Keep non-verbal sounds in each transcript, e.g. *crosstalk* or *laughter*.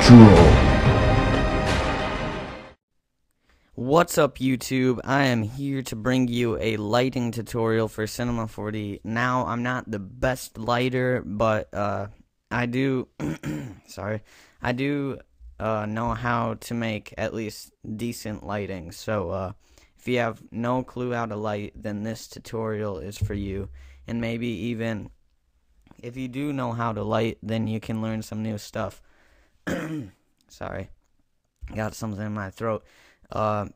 Supernatural. What's up YouTube? I am here to bring you a lighting tutorial for Cinema 4D. Now, I'm not the best lighter, but uh, I do, *clears throat* sorry, I do uh, know how to make at least decent lighting. So uh, if you have no clue how to light, then this tutorial is for you. And maybe even if you do know how to light, then you can learn some new stuff. *clears throat* sorry, got something in my throat. Uh,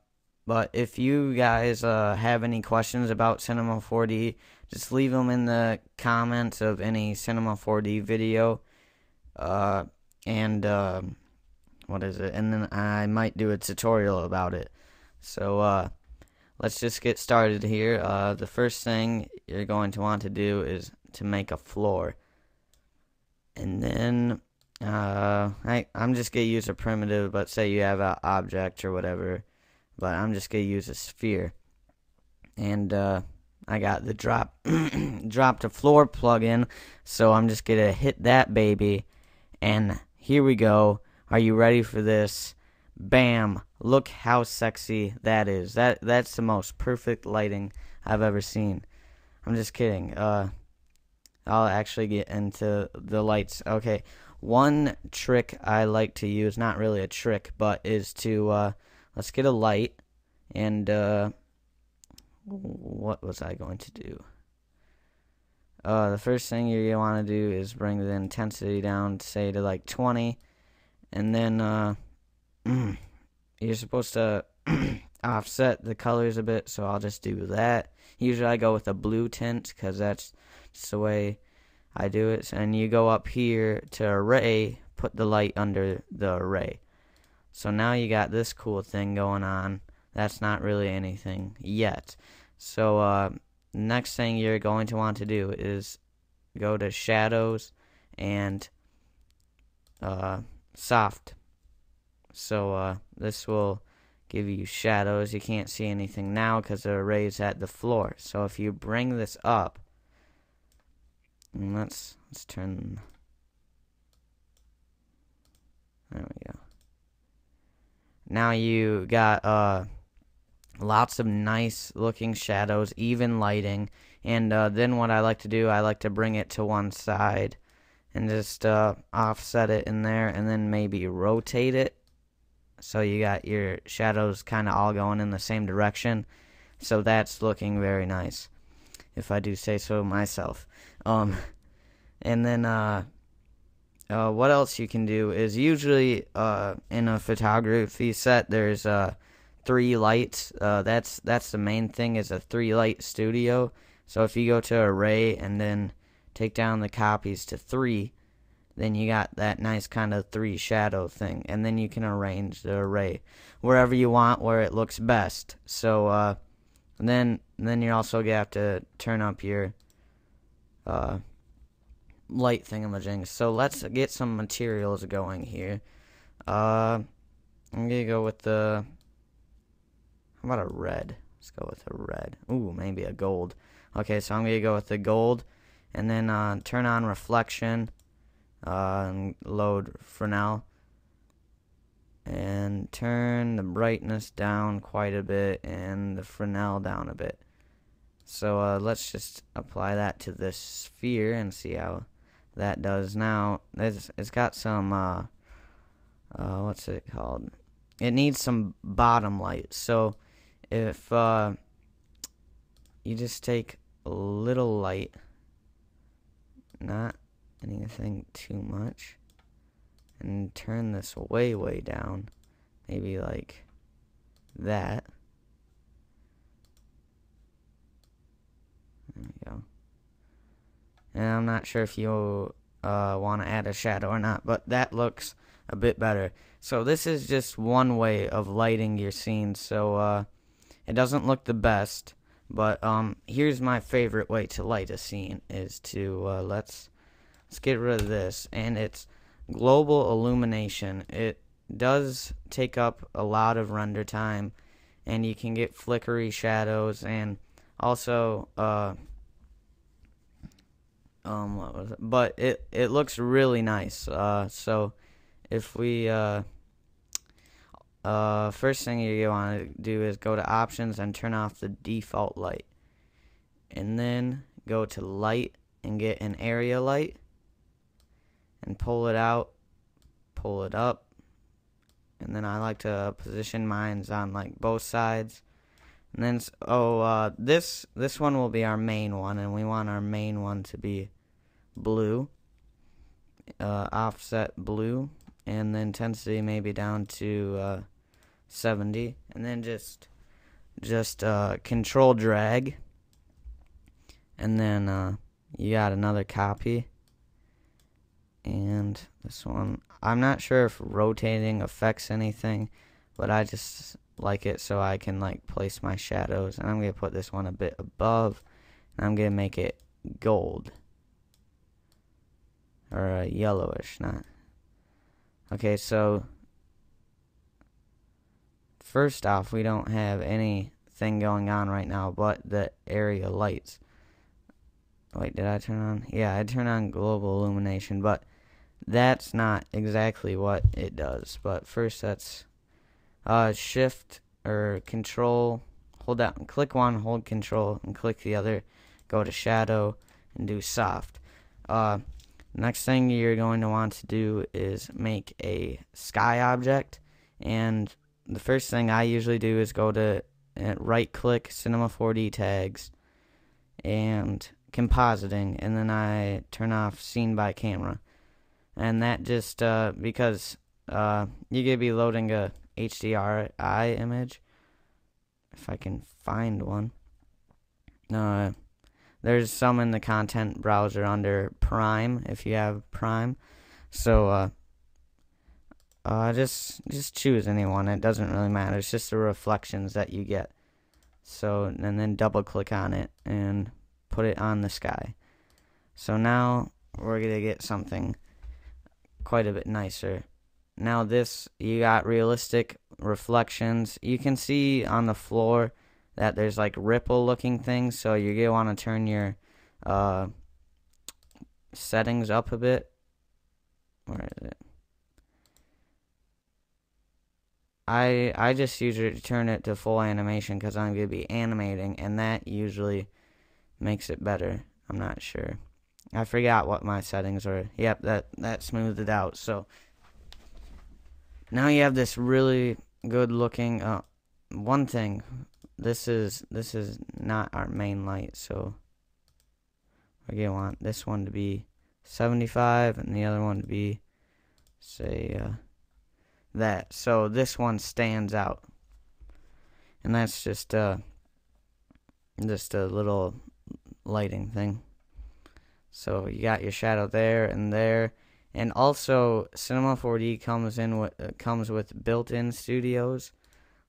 but if you guys uh, have any questions about Cinema 4D, just leave them in the comments of any Cinema 4D video. Uh, and uh, what is it? And then I might do a tutorial about it. So uh, let's just get started here. Uh, the first thing you're going to want to do is to make a floor. And then uh, I, I'm just going to use a primitive, but say you have an object or whatever but I'm just gonna use a sphere. And uh, I got the drop *clears throat* drop to floor plugin, so I'm just gonna hit that baby, and here we go. Are you ready for this? Bam! Look how sexy that is. That that's the most perfect lighting I've ever seen. I'm just kidding. Uh, I'll actually get into the lights. Okay, one trick I like to use, not really a trick, but is to uh, let's get a light and uh, what was I going to do? Uh, the first thing you want to do is bring the intensity down, say to like 20, and then uh, *clears throat* you're supposed to *clears throat* offset the colors a bit, so I'll just do that. Usually I go with a blue tint because that's just the way I do it. And you go up here to array, put the light under the array. So now you got this cool thing going on. That's not really anything yet. So uh, next thing you're going to want to do is go to shadows and uh, soft. So uh, this will give you shadows. You can't see anything now because the array's at the floor. So if you bring this up, let's let's turn. There we go. Now you got uh, lots of nice looking shadows, even lighting. And uh, then what I like to do, I like to bring it to one side and just uh, offset it in there and then maybe rotate it. So you got your shadows kind of all going in the same direction. So that's looking very nice, if I do say so myself. Um, and then uh, uh, what else you can do is usually uh, in a photography set there's uh, three lights. Uh, that's that's the main thing is a three light studio. So if you go to array and then take down the copies to three, then you got that nice kind of three shadow thing, and then you can arrange the array wherever you want where it looks best. So uh, then then you're also gonna have to turn up your uh, light thingamajig. So let's get some materials going here. Uh, I'm gonna go with the. How about a red? Let's go with a red. Ooh, maybe a gold. Okay, so I'm gonna go with the gold, and then uh, turn on reflection, uh, and load Fresnel, and turn the brightness down quite a bit, and the Fresnel down a bit. So uh, let's just apply that to this sphere and see how that does now. It's, it's got some, uh, uh, what's it called? It needs some bottom light. So if uh, you just take a little light, not anything too much, and turn this way, way down, maybe like that. There we go. And I'm not sure if you uh, want to add a shadow or not, but that looks a bit better. So this is just one way of lighting your scene. So uh, it doesn't look the best, but um, here's my favorite way to light a scene is to uh, let's let's get rid of this, and it's global illumination. It does take up a lot of render time, and you can get flickery shadows and also uh, um what was it? but it it looks really nice uh so if we uh, uh, first thing you want to do is go to options and turn off the default light. And then go to light and get an area light and pull it out, pull it up. And then I like to position mines on like both sides. And then oh uh, this this one will be our main one and we want our main one to be blue. Uh, offset blue and the intensity maybe down to uh, 70 and then just just uh, control drag and then uh, you got another copy and this one I'm not sure if rotating affects anything but I just like it so I can like place my shadows and I'm gonna put this one a bit above and I'm gonna make it gold or uh, yellowish not okay so First off, we don't have anything going on right now but the area lights. Wait, did I turn on? Yeah, I turn on global illumination, but that's not exactly what it does. But first, that's uh, shift or control. Hold down, click one, hold control, and click the other. Go to shadow and do soft. Uh, next thing you're going to want to do is make a sky object and the first thing I usually do is go to uh, right click Cinema 4D tags and compositing, and then I turn off seen by camera. And that just uh, because uh, you could be loading a HDRI image, if I can find one. Uh, there's some in the content browser under Prime if you have Prime. So uh, uh, just just choose anyone. It doesn't really matter. It's just the reflections that you get. So and then double click on it and put it on the sky. So now we're gonna get something quite a bit nicer. Now this you got realistic reflections. You can see on the floor that there's like ripple looking things. So gonna want to turn your uh, settings up a bit. Where is it? I I just usually turn it to full animation because I'm gonna be animating, and that usually makes it better. I'm not sure. I forgot what my settings were. Yep, that that smoothed it out. So now you have this really good looking. Uh, one thing, this is this is not our main light, so we're want this one to be 75 and the other one to be say. Uh, that. So this one stands out. And that's just uh just a little lighting thing. So you got your shadow there and there. And also Cinema 4D comes in with uh, comes with built-in studios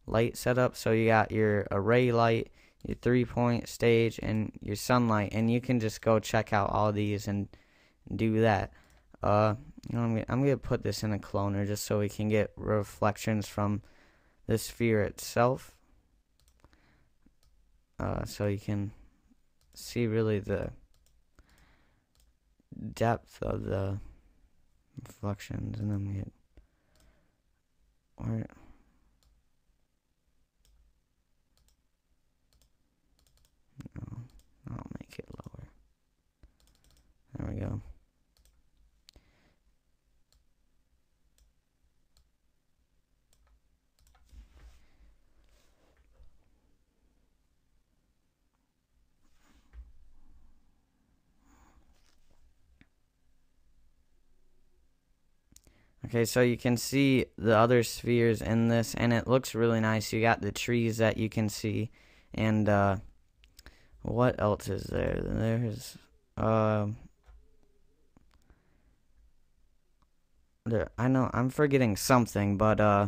light setup. So you got your array light, your three-point stage and your sunlight and you can just go check out all these and do that. Uh you know, I'm, I'm going to put this in a cloner just so we can get reflections from the sphere itself. Uh, so you can see really the depth of the reflections and then we get where no I'll make it lower. There we go Okay, so you can see the other spheres in this, and it looks really nice. You got the trees that you can see, and uh, what else is there? There's uh, there. I know I'm forgetting something, but uh,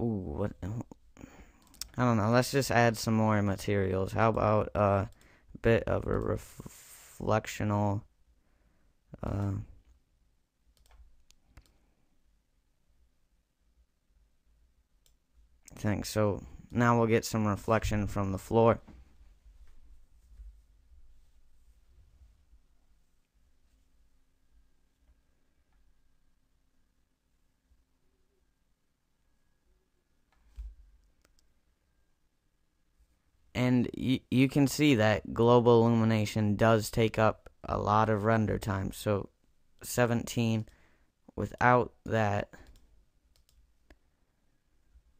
ooh, what? I don't know. Let's just add some more materials. How about uh, a bit of a reflectional. Uh, think so. Now we'll get some reflection from the floor. And you, you can see that global illumination does take up a lot of render time. So 17 without that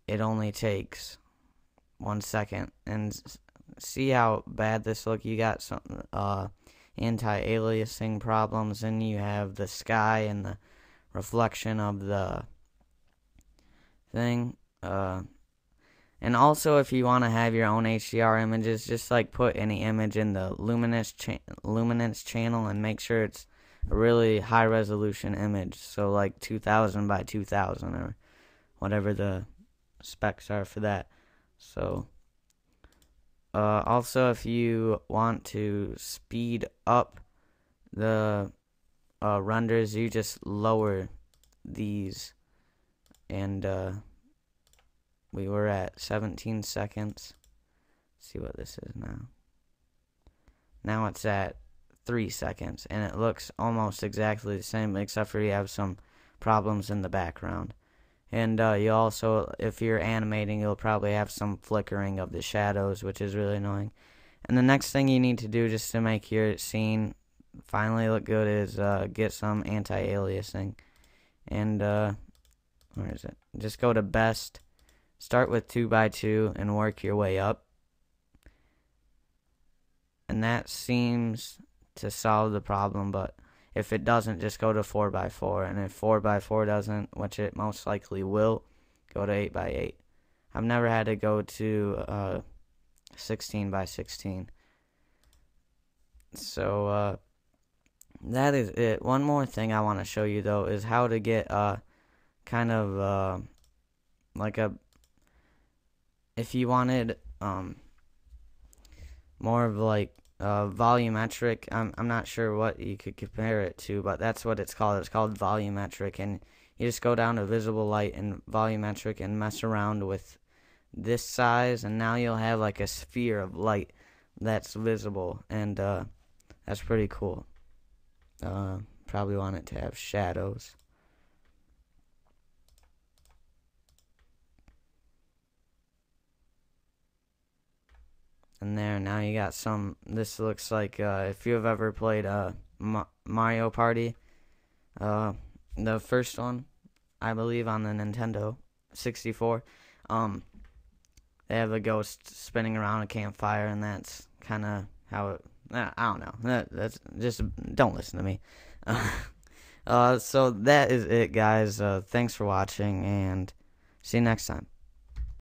it only takes one second. And see how bad this look you got some uh anti-aliasing problems and you have the sky and the reflection of the thing uh and also if you want to have your own HDR images just like put any image in the luminance cha- luminance channel and make sure it's a really high resolution image. So like 2000 by 2000 or whatever the specs are for that so uh, also, if you want to speed up the uh, renders, you just lower these. And uh, we were at 17 seconds. Let's see what this is now. Now it's at 3 seconds. And it looks almost exactly the same, except for you have some problems in the background. And uh, you also, if you're animating, you'll probably have some flickering of the shadows, which is really annoying. And the next thing you need to do just to make your scene finally look good is uh, get some anti-aliasing. And uh, where is it? Just go to best, start with 2 by 2 and work your way up. And that seems to solve the problem, but if it doesn't, just go to 4x4. And if 4x4 doesn't, which it most likely will, go to 8x8. I've never had to go to uh, 16 by 16. So uh, that is it. One more thing I want to show you though is how to get uh, kind of uh, like a if you wanted um, more of like uh, volumetric. I'm I'm not sure what you could compare it to, but that's what it's called. It's called volumetric, and you just go down to visible light and volumetric and mess around with this size, and now you'll have like a sphere of light that's visible, and uh, that's pretty cool. Uh, probably want it to have shadows. And there, now you got some. This looks like uh, if you have ever played uh, Ma- Mario Party, uh, the first one, I believe, on the Nintendo 64. Um, they have a ghost spinning around a campfire, and that's kind of how it. I don't know. That, that's just don't listen to me. *laughs* uh, so that is it, guys. Uh, thanks for watching, and see you next time.